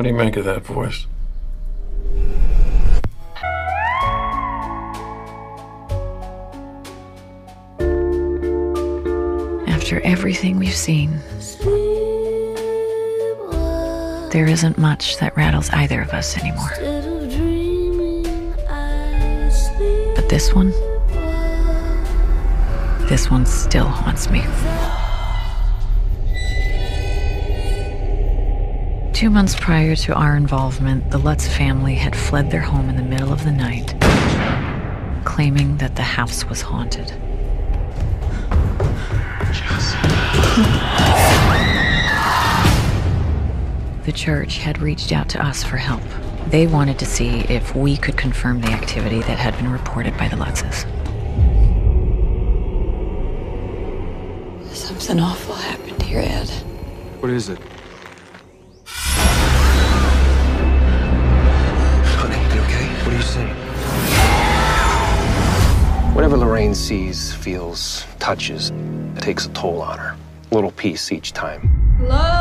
What do you make of that voice? After everything we've seen, there isn't much that rattles either of us anymore. But this one, this one still haunts me. Two months prior to our involvement, the Lutz family had fled their home in the middle of the night, claiming that the house was haunted. The church had reached out to us for help. They wanted to see if we could confirm the activity that had been reported by the Lutzes. Something awful happened here, Ed. What is it? Whatever Lorraine sees, feels, touches, it takes a toll on her. Little piece each time. Love.